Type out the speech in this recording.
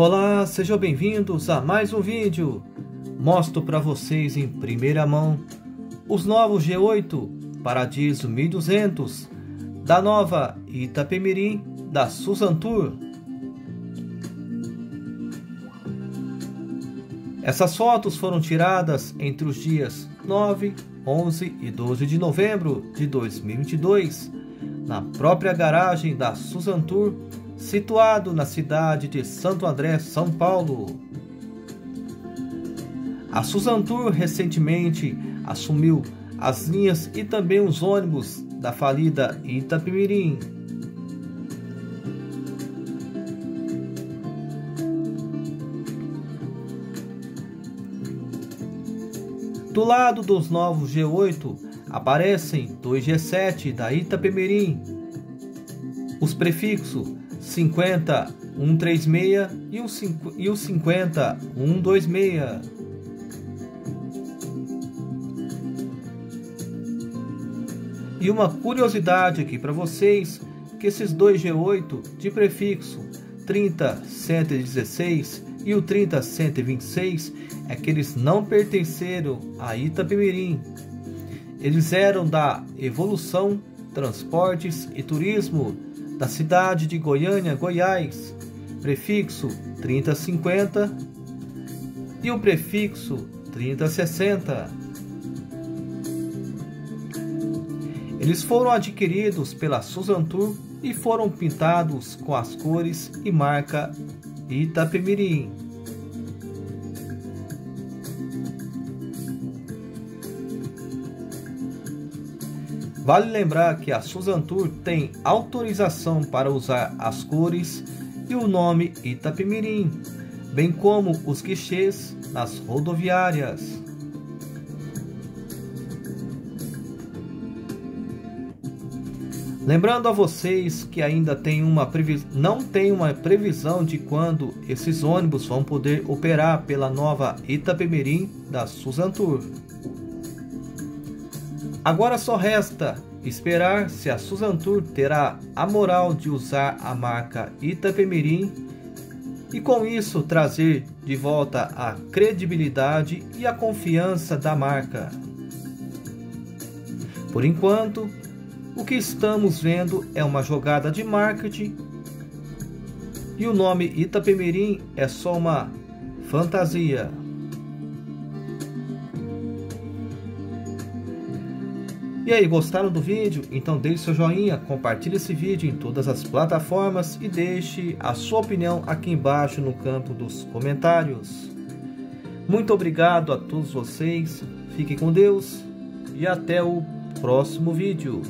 Olá, sejam bem-vindos a mais um vídeo. Mostro para vocês em primeira mão os novos G8 Paradiso 1200 da nova Itapemirim da Susan Tour. Essas fotos foram tiradas entre os dias 9, 11 e 12 de novembro de 2022 na própria garagem da Susan Tour situado na cidade de Santo André, São Paulo. A Suzantur recentemente assumiu as linhas e também os ônibus da falida Itapemirim. Do lado dos novos G8 aparecem dois G7 da Itapemirim. Os prefixos 50 136 e o, 5, e o 50 126. E uma curiosidade aqui para vocês, que esses dois G8 de prefixo 30 116 e o 30 126 é que eles não pertenceram a Itapemirim. Eles eram da Evolução, Transportes e Turismo da cidade de Goiânia, Goiás, prefixo 3050 e o prefixo 3060. Eles foram adquiridos pela Suzantur e foram pintados com as cores e marca Itapemirim. Vale lembrar que a Suzantur tem autorização para usar as cores e o nome Itapemirim, bem como os guichês nas rodoviárias. Lembrando a vocês que ainda tem uma não tem uma previsão de quando esses ônibus vão poder operar pela nova Itapemirim da Suzantur. Agora só resta esperar se a Suzantur terá a moral de usar a marca Itapemirim e com isso trazer de volta a credibilidade e a confiança da marca. Por enquanto, o que estamos vendo é uma jogada de marketing e o nome Itapemirim é só uma fantasia. E aí, gostaram do vídeo? Então deixe seu joinha, compartilhe esse vídeo em todas as plataformas e deixe a sua opinião aqui embaixo no campo dos comentários. Muito obrigado a todos vocês, fiquem com Deus e até o próximo vídeo.